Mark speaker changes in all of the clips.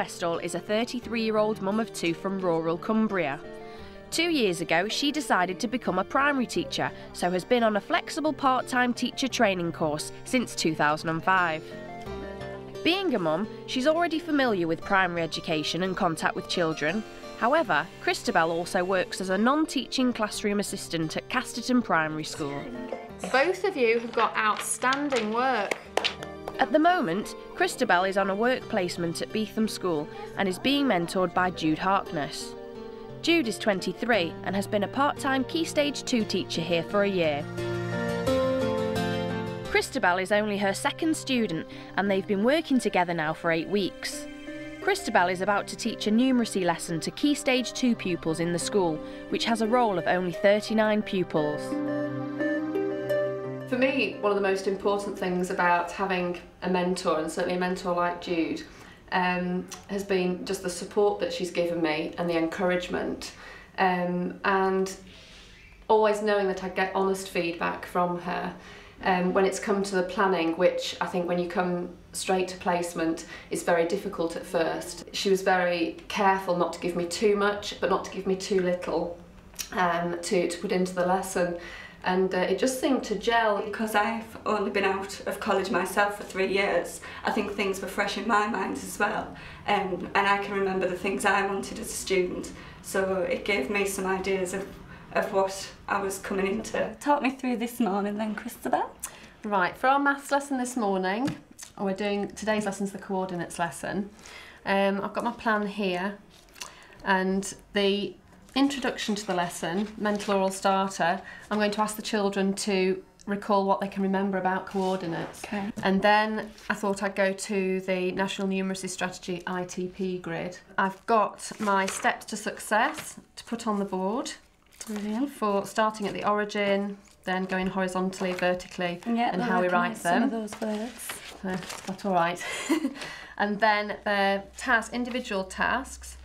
Speaker 1: Westall is a 33 year old mum of two from rural Cumbria. Two years ago, she decided to become a primary teacher, so has been on a flexible part time teacher training course since 2005. Being a mum, she's already familiar with primary education and contact with children. However, Christabel also works as a non teaching classroom assistant at Casterton Primary School.
Speaker 2: Both of you have got outstanding work.
Speaker 1: At the moment, Christabel is on a work placement at Beetham School and is being mentored by Jude Harkness. Jude is 23 and has been a part time Key Stage 2 teacher here for a year. Christabel is only her second student and they've been working together now for eight weeks. Christabel is about to teach a numeracy lesson to Key Stage 2 pupils in the school, which has a roll of only 39 pupils.
Speaker 2: For me, one of the most important things about having a mentor, and certainly a mentor like Jude, um, has been just the support that she's given me and the encouragement, um, and always knowing that I get honest feedback from her. Um, when it's come to the planning, which I think when you come straight to placement is very difficult at first. She was very careful not to give me too much, but not to give me too little um, to, to put into the lesson. And uh, it just seemed to gel.
Speaker 3: Because I've only been out of college myself for three years, I think things were fresh in my mind as well. Um, and I can remember the things I wanted as a student. So it gave me some ideas of of what I was coming into.
Speaker 4: Talk me through this morning then, Christabel.
Speaker 2: Right, for our maths lesson this morning, we're doing today's lesson's the coordinates lesson. Um, I've got my plan here, and the introduction to the lesson, mental oral starter, I'm going to ask the children to recall what they can remember about coordinates.
Speaker 4: Okay.
Speaker 2: And then I thought I'd go to the National Numeracy Strategy ITP grid. I've got my steps to success to put on the board.
Speaker 4: Brilliant.
Speaker 2: For starting at the origin, then going horizontally, vertically,
Speaker 4: Yeah,
Speaker 2: and how we write
Speaker 4: recognise some
Speaker 2: them.
Speaker 4: of those words.
Speaker 2: Uh, is that all right? and then the task, individual tasks,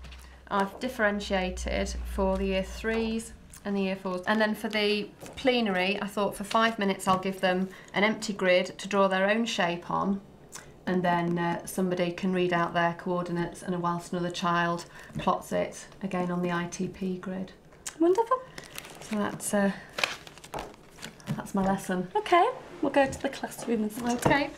Speaker 2: I've differentiated for the year threes and the year fours. And then for the plenary, I thought for five minutes I'll give them an empty grid to draw their own shape on. And then uh, somebody can read out their coordinates, and whilst another child plots it again on the ITP grid.
Speaker 4: Wonderful.
Speaker 2: So that's uh, that's my lesson.
Speaker 4: Okay, we'll go to the classroom.
Speaker 2: Okay.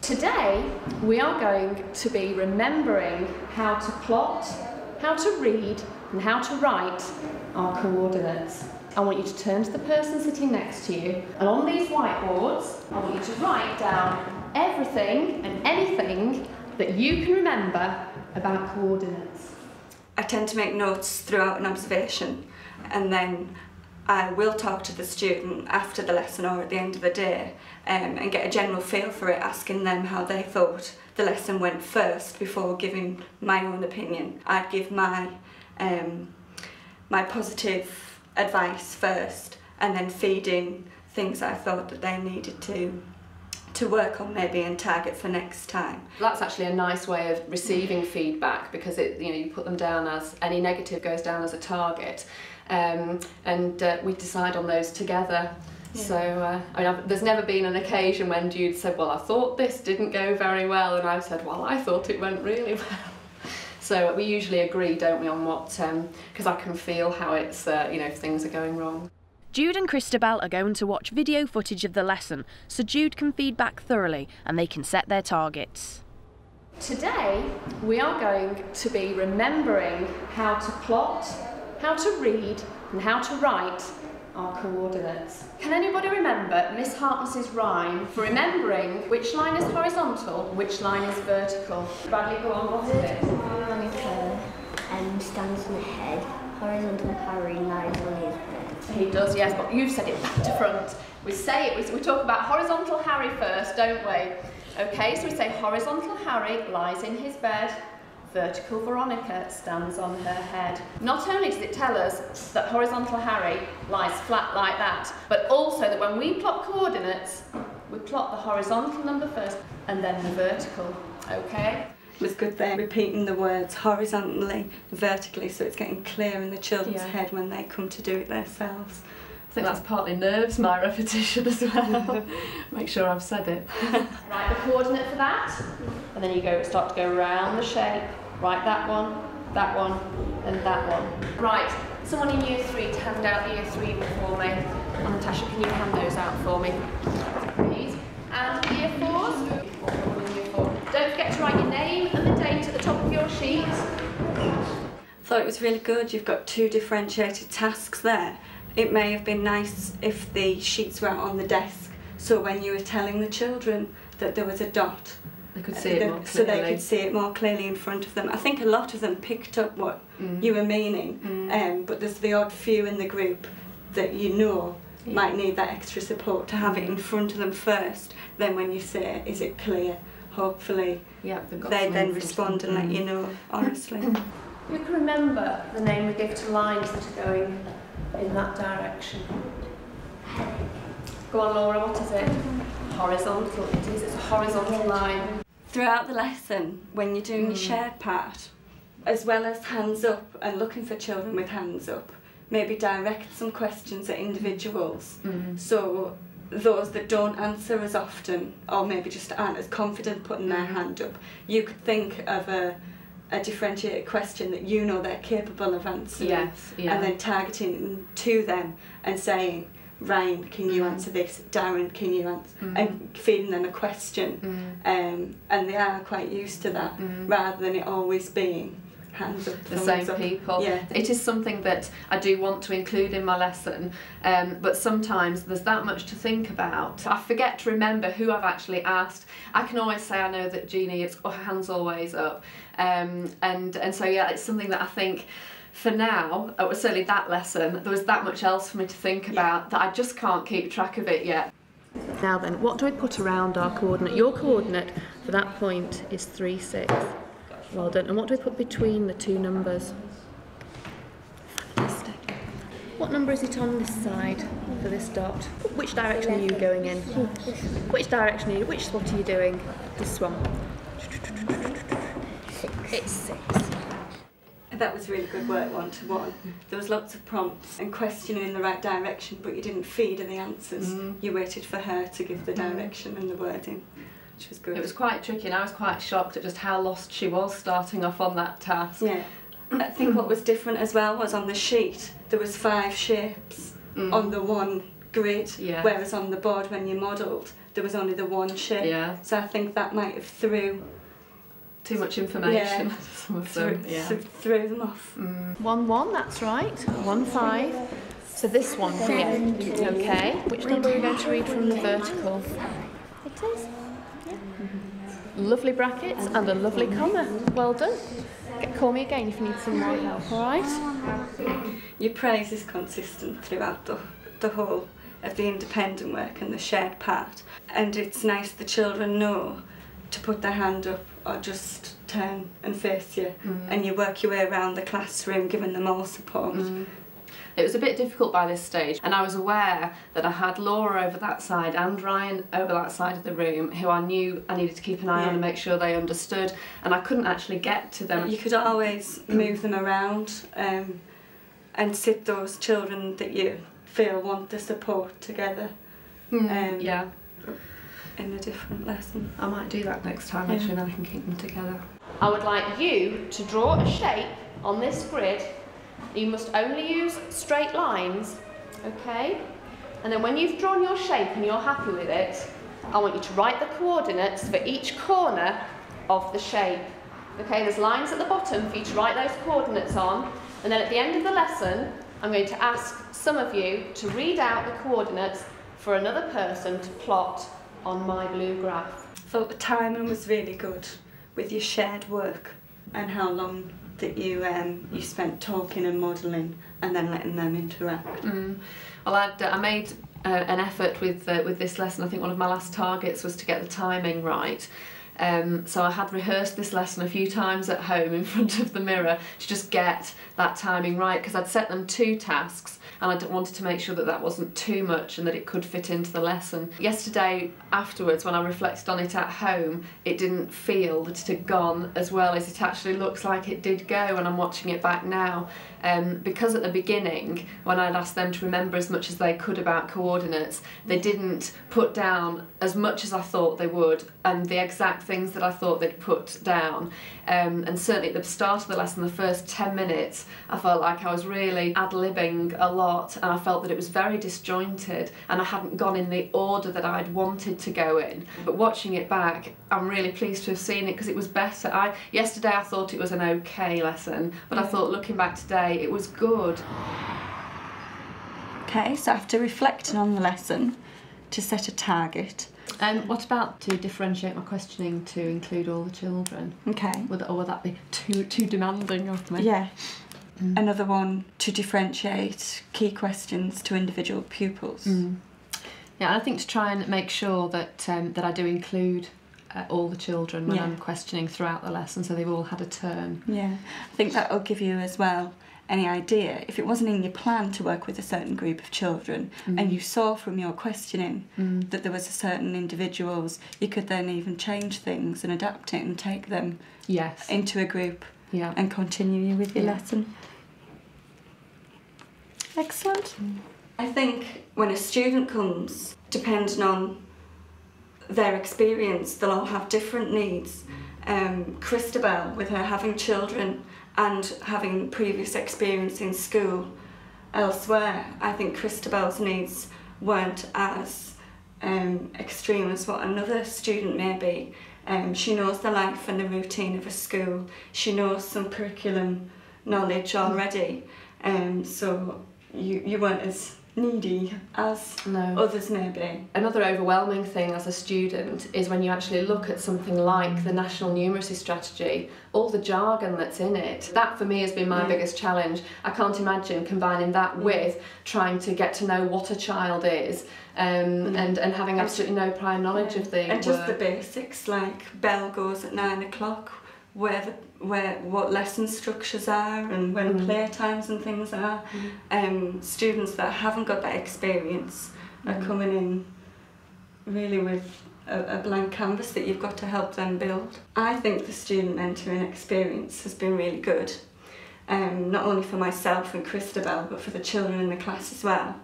Speaker 2: Today we are going to be remembering how to plot, how to read, and how to write our coordinates. I want you to turn to the person sitting next to you, and on these whiteboards, I want you to write down everything and anything that you can remember about coordinates.
Speaker 3: I tend to make notes throughout an observation and then I will talk to the student after the lesson or at the end of the day um, and get a general feel for it, asking them how they thought the lesson went first before giving my own opinion. I'd give my, um, my positive advice first and then feed in things I thought that they needed to to work on maybe and target for next time.
Speaker 2: That's actually a nice way of receiving feedback because it, you know, you put them down as any negative goes down as a target, um, and uh, we decide on those together. So uh, I mean, I've, there's never been an occasion when Jude said, "Well, I thought this didn't go very well," and I've said, "Well, I thought it went really well." So we usually agree, don't we, on what because I can feel how it's uh, you know if things are going wrong.
Speaker 1: Jude and Christabel are going to watch video footage of the lesson so Jude can feedback thoroughly and they can set their targets.
Speaker 2: Today we are going to be remembering how to plot, how to read, and how to write our coordinates. Can anybody remember Miss Harkness's rhyme for remembering which line is horizontal and which line is vertical? Bradley, go on, what is it?
Speaker 5: Veronica um, stands on the head, horizontal Harry lies on his head.
Speaker 2: He does, yes, but you've said it back to front. We say it, we, we talk about horizontal Harry first, don't we? Okay, so we say horizontal Harry lies in his bed, vertical Veronica stands on her head. Not only does it tell us that horizontal Harry lies flat like that, but also that when we plot coordinates, we plot the horizontal number first and then the vertical. Okay?
Speaker 3: It was good there repeating the words horizontally, vertically, so it's getting clear in the children's
Speaker 2: Yeah.
Speaker 3: head when they come to do it themselves.
Speaker 2: I think that's partly nerves, my repetition as well. Make sure I've said it.
Speaker 1: Write the coordinate for that, and then you go start to go around the shape. Write that one, that one, and that one. Right, someone in year three hand out the year three for me. And Natasha, can you hand those out for me, please? And year fours. Year four. Don't forget to write your name and the date at the top of your sheet.
Speaker 3: thought it was really good. You've got two differentiated tasks there. It may have been nice if the sheets were on the desk, so when you were telling the children that there was a dot,
Speaker 2: They could uh, see it
Speaker 3: that-
Speaker 2: more
Speaker 3: so they could see it more clearly in front of them. I think a lot of them picked up what
Speaker 2: Mm.
Speaker 3: you were meaning, mm. um, but there's the odd few in the group that you know
Speaker 2: Yeah.
Speaker 3: might need that extra support to have it mm. in front of them first. Then when you say, "Is it clear?" Hopefully
Speaker 2: Yeah, they've got
Speaker 3: they then respond and let mm. you know honestly.
Speaker 1: You can remember the name we give to lines that are going in that direction? Go on, Laura, what is it? Mm-hmm. Horizontal, it is, it's a horizontal line.
Speaker 3: Throughout the lesson, when you're doing your
Speaker 2: Mm.
Speaker 3: shared part, as well as hands up and looking for children with hands up, maybe direct some questions at individuals.
Speaker 2: Mm.
Speaker 3: So those that don't answer as often, or maybe just aren't as confident putting their hand up, you could think of a, a differentiated question that you know they're capable of answering,
Speaker 2: Yes, yeah.
Speaker 3: and then targeting to them and saying, Ryan, can you
Speaker 2: Mm.
Speaker 3: answer this? Darren, can you answer?
Speaker 2: Mm.
Speaker 3: And feeding them a question
Speaker 2: Mm.
Speaker 3: um, and they are quite used to that
Speaker 2: Mm.
Speaker 3: rather than it always being hands up
Speaker 2: the same
Speaker 3: up.
Speaker 2: people.
Speaker 3: Yeah.
Speaker 2: It is something that I do want to include in my lesson, um, but sometimes there's that much to think about. I forget to remember who I've actually asked. I can always say I know that Jeannie, it's her hands always up, um, and and so yeah, it's something that I think. For now, it was certainly that lesson. There was that much else for me to think about that I just can't keep track of it yet. Now then, what do we put around our coordinate? Your coordinate for that point is 3, 6. Well done. And what do we put between the two numbers? Fantastic. What number is it on this side for this dot? Which direction are you going in? Which direction are you, which spot are you doing? This one. It's 6.
Speaker 3: That was really good work one to one. There was lots of prompts and questioning in the right direction, but you didn't feed her the answers.
Speaker 2: Mm.
Speaker 3: You waited for her to give the direction and the wording, which was good.
Speaker 2: It was quite tricky and I was quite shocked at just how lost she was starting off on that task.
Speaker 3: yeah. I think what was different as well was on the sheet there was five shapes
Speaker 2: Mm.
Speaker 3: on the one grid,
Speaker 2: Yeah.
Speaker 3: whereas on the board when you modelled there was only the one shape.
Speaker 2: Yeah,
Speaker 3: So I think that might have threw
Speaker 2: too much information.
Speaker 3: Yeah.
Speaker 2: Some of
Speaker 3: threw,
Speaker 2: them, yeah.
Speaker 3: th- threw them off.
Speaker 2: Mm. One one, that's right. One five. So this one here. Okay. Which number are we going to read from the vertical?
Speaker 5: It is.
Speaker 2: Lovely brackets and a lovely comma. Well done. Get, call me again if you need some more help. All right.
Speaker 3: Your praise is consistent throughout the, the whole of the independent work and the shared part. And it's nice the children know to put their hand up or just turn and face you. And you work your way around the classroom, giving them all support.
Speaker 2: Mm. It was a bit difficult by this stage, and I was aware that I had Laura over that side and Ryan over that side of the room, who I knew I needed to keep an eye
Speaker 3: Yeah.
Speaker 2: on and make sure they understood, and I couldn't actually get to them.
Speaker 3: You could always move them around um, and sit those children that you feel want the support together
Speaker 2: Mm,
Speaker 3: um,
Speaker 2: yeah,
Speaker 3: in a different lesson.
Speaker 2: I might do that next time
Speaker 3: Yeah.
Speaker 2: actually, and then I can keep them together.
Speaker 1: I would like you to draw a shape on this grid. You must only use straight lines, okay? And then when you've drawn your shape and you're happy with it, I want you to write the coordinates for each corner of the shape. Okay, there's lines at the bottom for you to write those coordinates on, and then at the end of the lesson, I'm going to ask some of you to read out the coordinates for another person to plot on my blue graph.
Speaker 3: thought the timing was really good with your shared work and how long that you um, you spent talking and modelling and then letting them interact.
Speaker 2: Mm. Well, I'd, uh, I made uh, an effort with uh, with this lesson. I think one of my last targets was to get the timing right. Um, so I had rehearsed this lesson a few times at home in front of the mirror to just get that timing right because I'd set them two tasks and I wanted to make sure that that wasn't too much and that it could fit into the lesson. Yesterday afterwards when I reflected on it at home it didn't feel that it had gone as well as it actually looks like it did go when I'm watching it back now um, because at the beginning when I'd asked them to remember as much as they could about coordinates they didn't put down as much as I thought they would and the exact things that I thought they'd put down. Um, and certainly at the start of the lesson the first 10 minutes I felt like I was really ad-libbing a lot and I felt that it was very disjointed and I hadn't gone in the order that I'd wanted to go in. But watching it back I'm really pleased to have seen it because it was better. I yesterday I thought it was an okay lesson but I thought looking back today it was good
Speaker 3: Okay, so after reflecting on the lesson, to set a target.
Speaker 2: um, what about to differentiate my questioning to include all the children
Speaker 3: Okay.
Speaker 2: would, or would that be too too demanding of me
Speaker 3: Yeah. Another one to differentiate key questions to individual pupils.
Speaker 2: Mm. Yeah, I think to try and make sure that um, that I do include uh, all the children when
Speaker 3: Yeah.
Speaker 2: I'm questioning throughout the lesson, so they've all had a turn.
Speaker 3: Yeah, I think that'll give you as well any idea. If it wasn't in your plan to work with a certain group of children and you saw from your questioning
Speaker 2: Mm.
Speaker 3: that there was a certain individuals, you could then even change things and adapt it and take them
Speaker 2: Yes.
Speaker 3: into a group
Speaker 2: yeah.
Speaker 3: and continue with your
Speaker 2: Yeah.
Speaker 3: lesson. Excellent. I think when a student comes, depending on their experience, they'll all have different needs. Um, Christabel, with her having children and having previous experience in school elsewhere, I think Christabel's needs weren't as um, extreme as what another student may be. Um, she knows the life and the routine of a school. She knows some curriculum knowledge already. Um, so you, you weren't as needy as
Speaker 2: No.
Speaker 3: others may be.
Speaker 2: Another overwhelming thing as a student is when you actually look at something like the National Numeracy Strategy, all the jargon that's in it. That for me has been my
Speaker 3: Yeah.
Speaker 2: biggest challenge. I can't imagine combining that with trying to get to know what a child is um, and, and having absolutely no prior knowledge of the
Speaker 3: and just the basics like bell goes at nine o'clock where the where what lesson structures are and when
Speaker 2: Mm.
Speaker 3: playtimes and things are um students that haven't got that experience are
Speaker 2: Mm.
Speaker 3: coming in really with a, a blank canvas that you've got to help them build i think the student mentoring experience has been really good um, not only for myself and Christabel but for the children in the class as well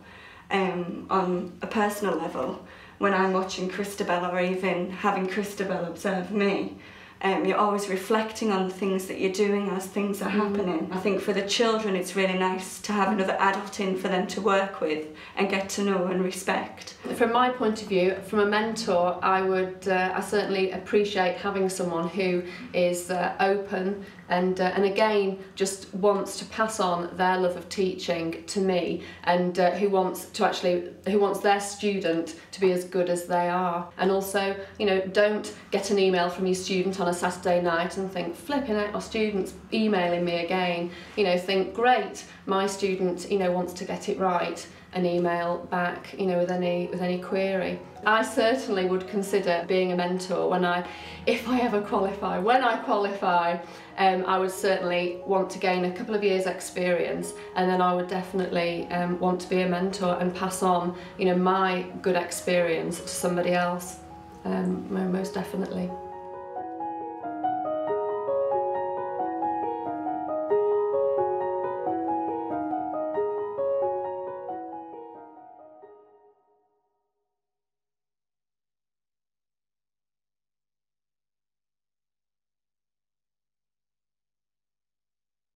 Speaker 3: um, on a personal level when I'm watching Christabel or even having Christabel observe me, um, you're always reflecting on things that you're doing as things are mm. happening. I think for the children it's really nice to have mm. another adult in for them to work with and get to know and respect.
Speaker 2: From my point of view, from a mentor, I would uh, I certainly appreciate having someone who is uh, open and, uh, and again just wants to pass on their love of teaching to me and uh, who wants to actually, who wants their student to be as good as they are. And also, you know, don't get an email from your student on a Saturday night and think, flipping out, our student's emailing me again. You know, think, great, my student, you know, wants to get it right an email back, you know, with any with any query. I certainly would consider being a mentor when I, if I ever qualify. When I qualify, um, I would certainly want to gain a couple of years' experience, and then I would definitely um, want to be a mentor and pass on, you know, my good experience to somebody else. Um, most definitely.